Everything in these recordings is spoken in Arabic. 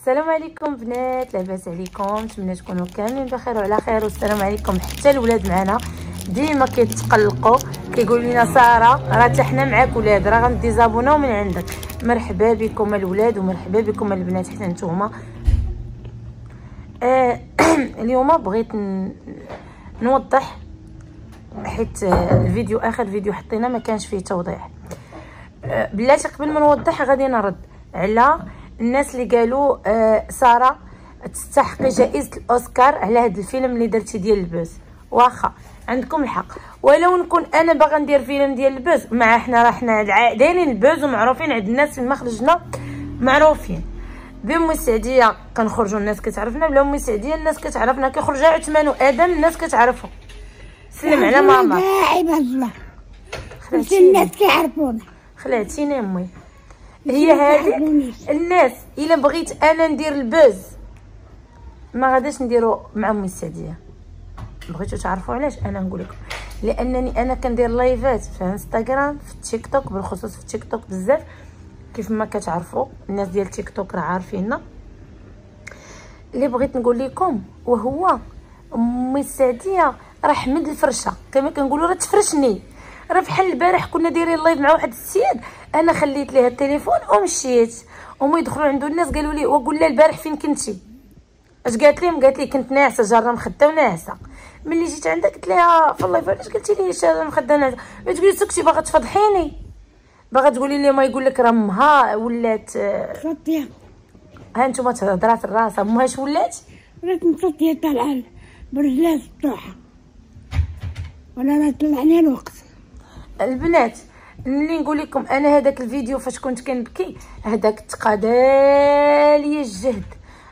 السلام عليكم بنات لاباس عليكم نتمنى تكونوا كاملين بخير وعلى خير. والسلام عليكم حتى الولاد معنا. ديما كيتقلقوا كيقولوا لنا سارة راه حتى حنا معاك ولاد راه غنديزابوناو من عندك. مرحبا بكم الولاد ومرحبا بكم البنات حتى نتوما. آه اليوم بغيت نوضح حيت الفيديو آخر فيديو حطينا ما كانش فيه توضيح. آه بلاتي قبل ما نوضح غادي نرد على الناس اللي قالوا آه سارة تستحقي جائزة الأوسكار على هذا الفيلم اللي درتي ديال ال buzz. واخا عندكم الحق. ولو نكون أنا باغا ندير فيلم ديال ال buzz مع حنا راه حنا دايرين ال buzz ومعروفين عند الناس في مخرجنا معروفين. بلا مي السعدية كنخرجوا الناس كتعرفنا. بلا امي السعديه الناس كتعرفنا. كيخرج عثمان وادم الناس كتعرفو. سلم على ماما عباد الله. الناس كيعرفونا. خلعتيني أمي. هي هذه؟ الناس إلا بغيت أنا ندير ال buzz. ما غاديش نديرو مع أمي السعدية. بغيتو تعرفوا علاش؟ أنا نقول لكم. لأنني أنا كندير لايفات في انستغرام في التيك توك بالخصوص في التيك توك بزاف. كيف ما كتعرفوا الناس ديال التيك توك راه عارفيننا. اللي بغيت نقول لكم وهو أمي السعدية راه حمد الفرشة. كما كنقولوا راه تفرشني. راه بحال البارح كنا دايرين live مع واحد السيد أنا خليت ليه التليفون ومشيت. وما يدخلوا عنده الناس قالوا لي وقول لها البارح فين كنتي؟ اش قالت لهم؟ قالت لي كنت ناعسة جارة مخدة وناعسة. ملي جيت عندها قلت لها في ال live علاش قلتي لي جارة مخدة ناعسه تقولي سكتي باغا تفضحيني. باغا تقولي لي ما يقول لك راه امها ولات مصديه ها نتوما تهضرات الراس امها اش ولات؟ ولات مصديه طالعة برجلها سطوحه وأنا راه طلعني الوقت. البنات ملي نقول لكم أنا هذاك الفيديو فاش كنت كنبكي هذاك تقادى لي الجهد.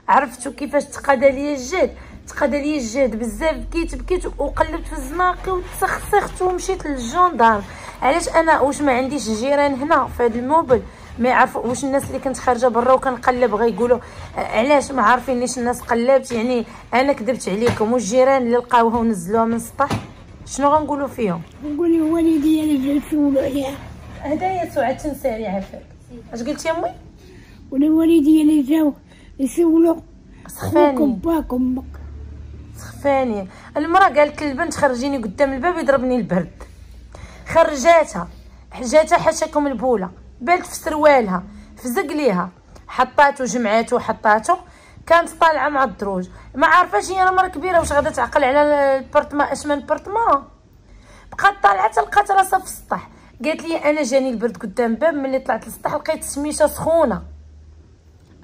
عرفتوا كيفاش تقادى لي الجهد؟ تقادى لي الجهد بزاف بكيت بكيت وقلبت في الزناقي وتسخسخت ومشيت للجوندار علاش أنا؟ واش ما عنديش جيران هنا في هذا الموبل؟ ما يعرفوا واش الناس اللي كنت خارجة برا وكنقلب غيقولوا علاش ما عارفينيش الناس قلبت؟ يعني أنا كذبت عليكم والجيران اللي لقاوها ونزلوها من السطح. شنو غنقولوا فيهم؟ نقولي والدي اللي يسولوا عليها هدايا سعاد تنساري عافاك اش قلتي أمي؟ ولا والدي اللي جاو يسولوا سخفاني باك أمك سخفاني المرأة قالت للبنت خرجيني قدام الباب يضربني البرد. خرجاتها. حجاتها حاشاكم البولة. بالت في سروالها. فزق ليها حطاتو جمعاتو حطاتو. كانت طالعة مع الدروج. ما عارفاش هي مرا كبيرة واش غادا تعقل على البرطمان اش من البرطمان بقات طالعة تلقات راسها في السطح. قالت لي أنا جاني البرد قدام باب ملي طلعت للسطح لقيت السميشه سخونة.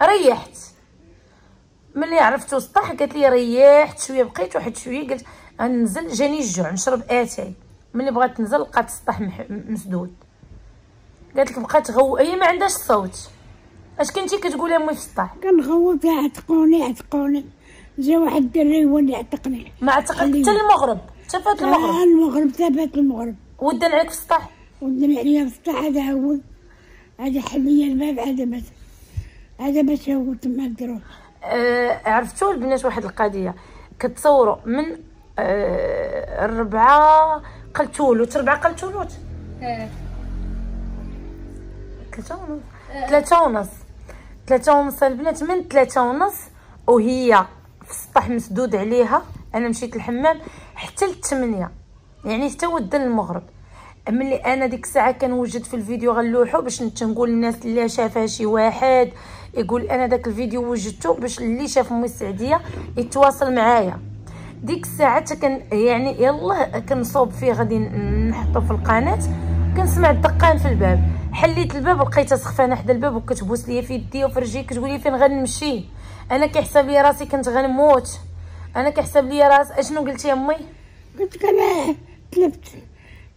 ريحت. ملي عرفتو السطح قالت لي ريحت شوية. بقيت واحد شوية قلت غنزل جاني الجوع نشرب آتاي. ملي بغات تنزل لقات السطح مسدود. قالت لك بقات غو هي ما عندهاش الصوت اش كنتي كتقولي امي في السطح كنغوت عتقوني عتقوني. جا واحد الدري هو اللي عتقني. ما عتقت حتى المغرب حتى فات المغرب. آه المغرب ثبت المغرب. ودن عليك في السطح ودن عليا في السطح هذا هو. هذا حليا الباب هذا بس هذا باش هو تما الدروج آه عرفتوا البنات واحد القضية. كتصوروا من آه الربعه قلتولوت. ربعة قلتولوت؟ ثلاثة ونص. ثلاثة ونص. ثلاثة ونص البنات من ثلاثة ونص وهي في السطح مسدود عليها. أنا مشيت الحمام حتى للثمانية يعني حتى ودن المغرب ملي أنا ديك الساعة كنوجد في الفيديو غنلوحو باش نقول للناس اللي شافها شي واحد يقول أنا داك الفيديو وجدته باش اللي شاف أمي السعدية يتواصل معايا. ديك الساعة كان يعني يلا كنصوب فيه غادي نحطو في القناة. كنسمع الدقان في الباب. حليت الباب لقيتها سخفانه حدا الباب وكتبوس ليا في يدي وفي رجلي كتقول لي فين غنمشي؟ أنا كيحسب لي راسي كنت غنموت. أنا كيحسب لي راس أشنو قلتي أمي؟ قلت أنا تلفت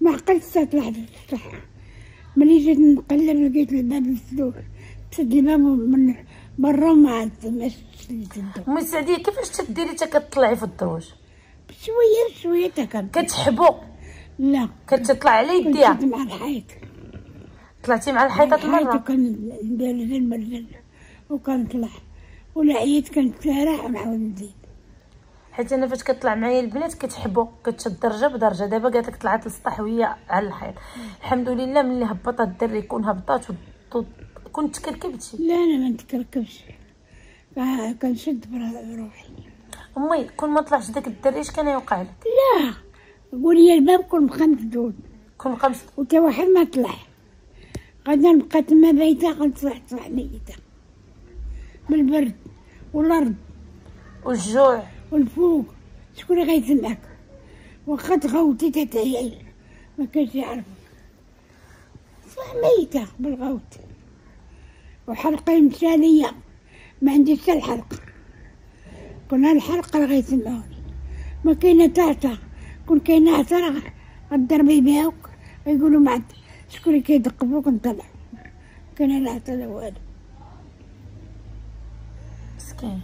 ما عقلتش طلعت السطح ملي جيت نقلب لقيت الباب مسدود. تسد الباب من برا ما عاد ما أمي السعديه كيفاش تديري حتى كتطلعي في الدروج؟ بشوية بشوية تكن كتحبو. لا. كتطلع على يديها. كنت مع الحيط. طلعتي مع الحيطه المره المره كان ندير المرجل وكنطلع ولا عييت كنت سارح ونعاود نزيد حيت أنا فاش كطلع معايا البنات كتحبو كتشد درجه بدرجة. دابا قالت لك طلعت للسطح وهي على الحيط. الحمد لله ملي هبطت الدري يكون هبطات و- كنت كركبتي لا أنا ما نتكركبش. كنشد بروحي. أمي كون ما طلعش داك الدري اش كان يوقع لك؟ لا. قول لي الباب كل مخمس دود كون خمس. وتا واحد ما طلع. غدا نبقى تما بايته غنصح صح ميته بالبرد والأرض. والجوع. والفوق. شكون اللي غيسمعك واخا تغوتي تتعيل ما كانش يعرف صح ميتة بالغوت. وحلقة مشى ليا ما عنديش حتى الحلقة. كنا الحلقة اللي غيسمعوني ما كاينة تعتا كون كاينة عتا غضربي بها وك- يقولوا ما عند شكون اللي كيدق فوق نطلع. كاينة لا عتا لا والو. مسكين.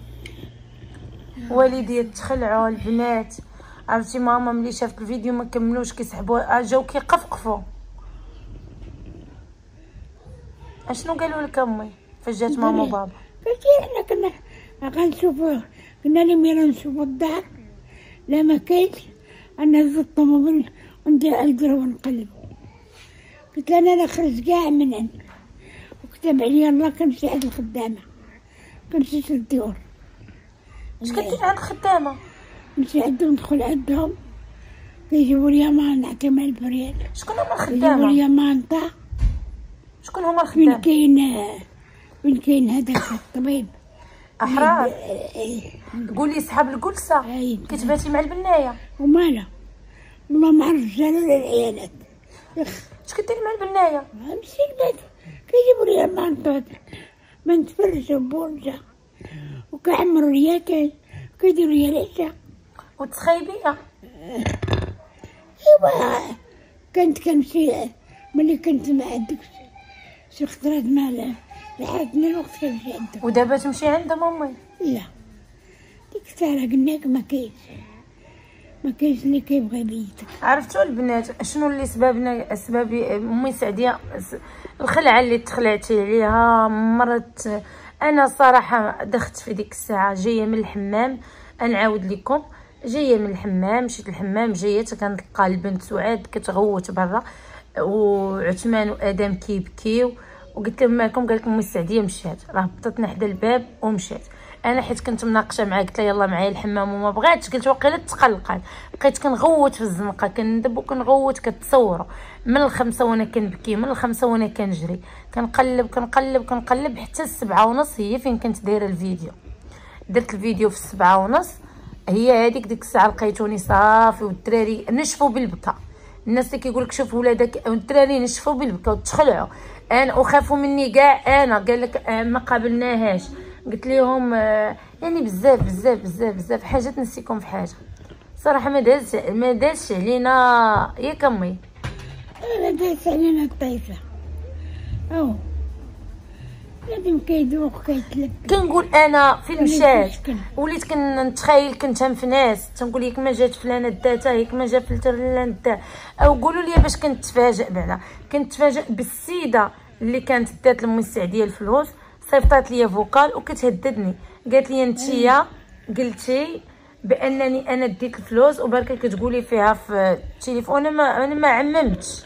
والدي تخلعوا البنات. عرفتي ماما ملي شافت الفيديو ما كملوش كيسحبوا جاو كيقفقفوا. أشنو قالوا لك أمي؟ فاش جات ماما وبابا. كثير إحنا كنا غنشوفوا كنا نميرو نشوفوا الدار. لا ما كاينش. أنا زدت الطوموبيل وندير على الدرا ونقلب قلت لها أنا نخرج كاع من عندي وكتب عليا الله كنمشي عند الخدامة. كنمشي للديور اش كدير عند الخدامة؟ نمشي عندهم ندخل عندهم. كيجيبوا لي ما نعطي مع البريال شكون هما يجيبوا الخدامه لي مانطا شكون هما وين الخدامه كاين وين كاين هذاك الطبيب. أحرار. إيه، قولي صحاب الجلسه أي. كتباتي مع البناية. ومالا. والله مع الرجال ولا العيالات. اش كديري مع البناية؟ امشي البيت كيجيبوا لي المنطوط ما نتفرجوا بورجا وكعمروا ليا كي كيديروا لي العشاء وتخيبيه ايوا كنت كنمشي ملي كنت مع ديك شي. خطرات مع لحقني الوقت كنمشي عندهم ودابا تمشي عندهم امي لا. ديك الساعة قلناك ما كاينش. ما كاينش اللي كيبغي يبيتك عرفتوا البنات؟ شنو اللي سببنا اسباب أمي سعدية؟ الخلعة اللي تخلعتي عليها مرت. أنا صراحة دخلت في ديك الساعة جاية من الحمام. نعاود لكم. جاية من الحمام مشيت الحمام جاية كنلقى البنت سعاد كتغوت برا. وعثمان وآدم كيبكيو. وقلت لهم مالكم؟ قالت لهم امي السعديه مشات. راه بطتنا حدا الباب ومشات. أنا حيت كنت مناقشة معاه قلت لها يلا معايا الحمام وما بغاتش. قلت واقيلا تقلقات بقيت كنغوت في الزنقة كندب وكنغوت كتصوروا من الخمسة وأنا كنبكي من الخمسة وأنا كنجري. كنقلب كنقلب كنقلب حتى السبعة ونص. هي فين كنت دايرة الفيديو؟ درت الفيديو في السبعة ونص. هي هذيك ديك الساعة لقيتوني صافي والدراري نشفوا بالبكا. الناس اللي كيقول لك شوف ولادك الدراري نشفوا بالبكا وتخلعوا. أنا وخافوا مني كاع. أنا قال لك آه، ما قابلناهاش. قلت لهم آه، يعني بزاف بزاف بزاف بزاف حاجات نسيكم في حاجة. صراحة ما دازش ما دازش علينا. ياك امي أنا دايس علينا الطيفة. أو. لازم كيدوق كيتلب كنقول أنا فين مشات. وليت كنتخيل كنتهم في ناس. تنقول ياك ما جات فلانة داتها ياك ما جا فلان دا أو قولوا لي باش كنتفاجئ بعدا. كنتفاجئ بالسيدة اللي كانت دات لأمي السعدية الفلوس. صيفطات لي فوكال وكتهددني. قالت لي انتيا قلتي بأنني أنا ديت الفلوس وبركة كتقولي فيها في التليفون أنا ما أنا ما عممتش.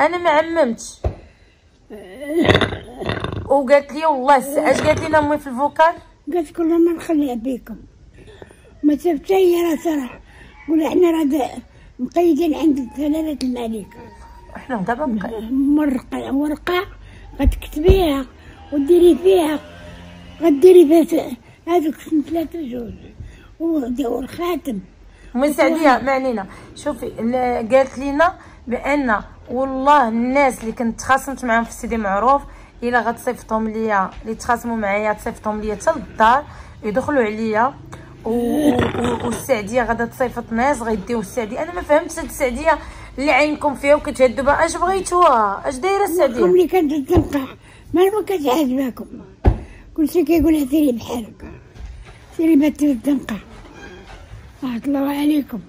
أنا ما عممتش. وقالت لي والله اش قالت لي أمي في الفوكال؟ قالت كل ما نخليها بيكم ما سبت هي راه صراحة قول إحنا راه مقيدين عند ثلاثة الملك. إحنا دابا مرقة ورقة غتكتبيها وديري فيها. غديري فيها هذوك ثلاثة جوج. والخاتم امي سعديه ما علينا. شوفي قالت لينا بأن والله الناس اللي كنت تخاصمت معاهم في سيدي معروف إلا غتصيفطهم ليا. اللي تخاصموا معايا تصيفطهم ليا حتى للدار يدخلوا عليا. والسعدية غادا تصيفط ناس غيديو السعدية. أنا ما فهمتش هاد السعدية اللي عينكم فيها وكتهدوا بها أش بغيتوها؟ أش دايرة السعدية؟ اللي كانت تنقع ما ما عاجباكم كلشي كيقول سيري بحالك. سيري ما تنقع رحمة الله عليكم.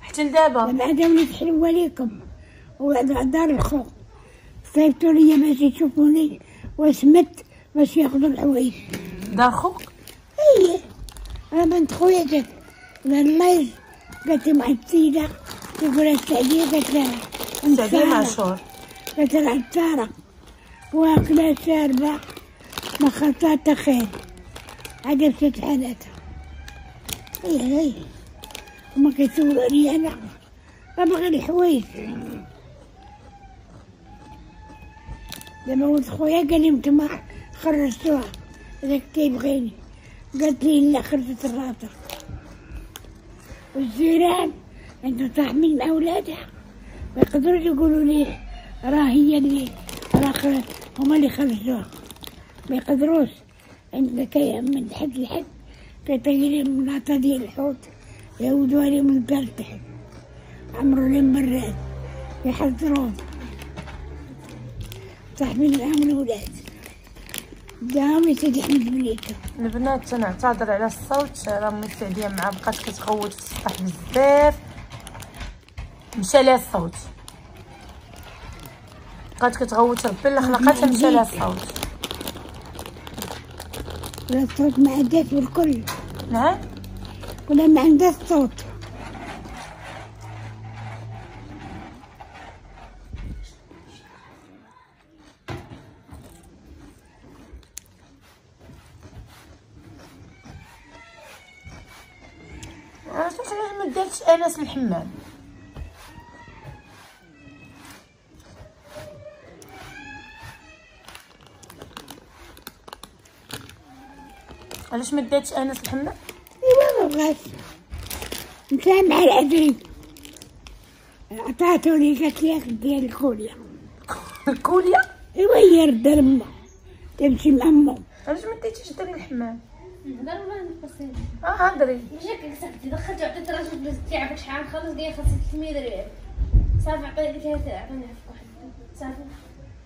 حتى لدابا. بعد وليت حلوة عليكم. وبعد دار الخوف. صيبتوا لي باش يشوفوني وسمت باش ياخذوا الحوايج دار خوك؟ إيه. أنا بنت خويا جات. الله قالت لي مع السيدة تقول السعدية قالت لها السعديه مع عطارة. شهور قالت لها عطارة واكلة شاربة. ما خلطات خير. عاد مشيت حالاتها. هي هي وما كيسولوني أنا. ابغي الحوايج. لما ولد خويا قال لي نتوما خرجتوها. هذاك كيبغيني قالت لي لا خرجت الراطة والجيران عندهم تحميل مع ولادها ما يقدروش يقولوا لي راه هي اللي راه هما اللي خرجوها. ما يقدروش. عندنا كي من حد لحد كيطيري من العطا ديال الحوت يعودوا عليه من تحت. عمرو لهم مرات. يحضرون تحمل معاهم الولاد. داهم يسيدي حمد بنيته. البنات تنعتذر على الصوت. راه امي السعديه مع بقات كتغوت في السطح بزاف. مشى لها الصوت. بقات كتغوت ربي اللي خلقاتها مشى لها الصوت. ولا الصوت ما عندهاش بالكل نعم ولا ما عندهاش صوت عرفتي علاش ما دارتش انس الحمام. علاش ما دارتش انس الحمام؟ إيوا ما بغاش. مشى مع العدري عطاتو لي قالت لي ديال الكوليا. الكوليا إيوا هي رد لما تمشي مع امو علاش ما ديتيش ديري الحمام؟ آه هضري هكاك صاحبتي دخلت عطيت الراجل فلوس تاعك شحال نخلص قال لي خلصك 300 درهم صافي عطيت قلت لها عطيني واحد صافي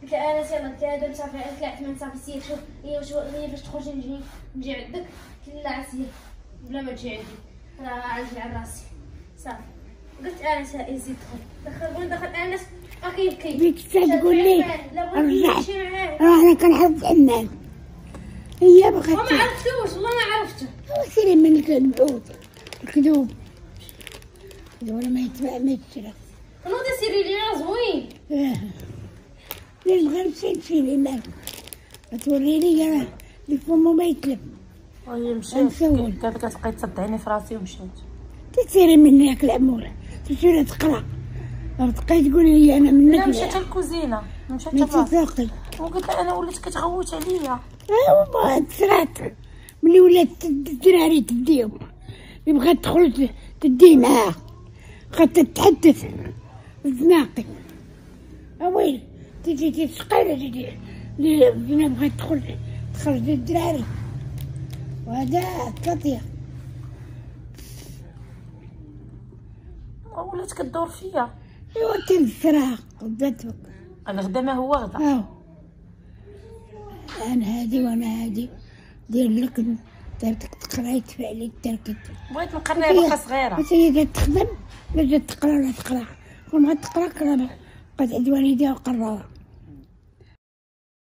قلت لها أنا يلا قلت لها دابا صافي قلت لها عثمان صافي سير شوف هي واش هي باش تخرج نجي نجي عندك قلت لها لا سير بلا ما تجي عندي راه عاجل على راسي صافي قلت انس يزيد دخل دخل دخل انس كيبكي ديك الساعة تقول لي. رجعت راه أنا كنحب حنان هي بغات عرفتوش والله ما عرفته. سيري من الكذوب. الكذوب ولا ما يتبع ما يتشرف نوضي سيري لي راه زوين. ليش غير مشيت شيلي مال ما؟ توريني راه اللي فمو ما يتلف غنسول. قالت كتبقاي تصدعني في راسي ومشات تسيري من هاك العمولة تمشي تقرأ. تبقاي تقول لي أنا منك لا مشات الكوزينه مشات ما للراس وقلت لها أنا وليت كتغوت عليا. ايوا تسرات ملي ولات الدراري تديهم اللي بغات تخرج تدي معاه بغات تتحدث. تناقي اويلي تجي تسقي تجي. اللي بغات تخرج تخرج الدراري. وهذا تطيح ولات كدور فيا. أيوا تنسرها قدتك الغدا ما هو غدا. أنا هادي وأنا هادي. دير لك دارتك تقرأ يدفع لي التركت بغيت نقريها باقا صغيرة. جات تخدم لا جات تقرأ ولا تقرأ. كون بغات تقرأ قرا بقات عند والديها وقراوها